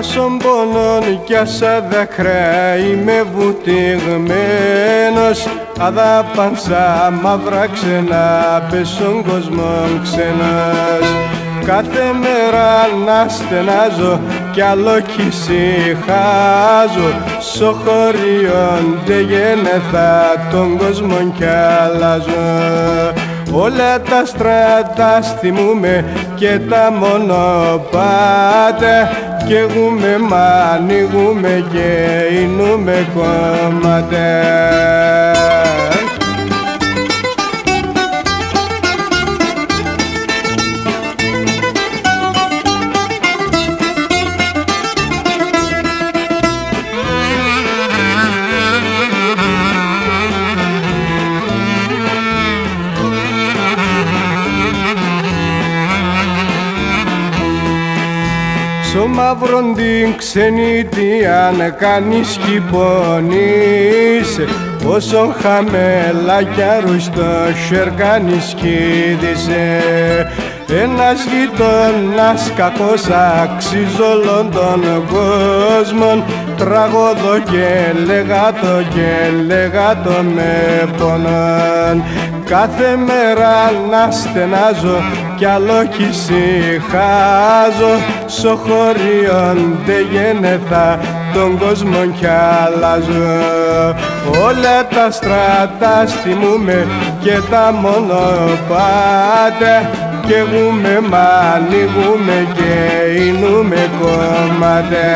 Πάσον πονών κι άσα δάκρυα είμαι βουτυγμένος. Αδάπανσα μαύρα ξένα πέσον κόσμον ξένος. Κάθε μέρα να στενάζω κι άλλο κι χάζω Στο χωριόν δεν γενεθά τον κόσμο κι αλλάζω Όλα τα στράτα θυμούμε και τα μονοπάτια κι εγούμε μα ανοίγουμε και εινούμε κόμματα. Στο μαύρον την ξενιτία να κάνεις κι πονείς. Όσο χαμέλα κι αρουστό χέρ κάνεις κοίτησε ένας γειτόνας κακός αξίζει όλων των κόσμων. Τραγωδό και λέγα το και λέγα το με πονών κάθε μέρα να στενάζω κι άλλο κι ησυχάζω στο χωριόν δεν γενεθά τον κόσμο κι αλλάζω. Όλα τα στράτα στιμούμε και τα μονοπάτια και γούμε μα ανοίγουμε και εινούμε κόμματα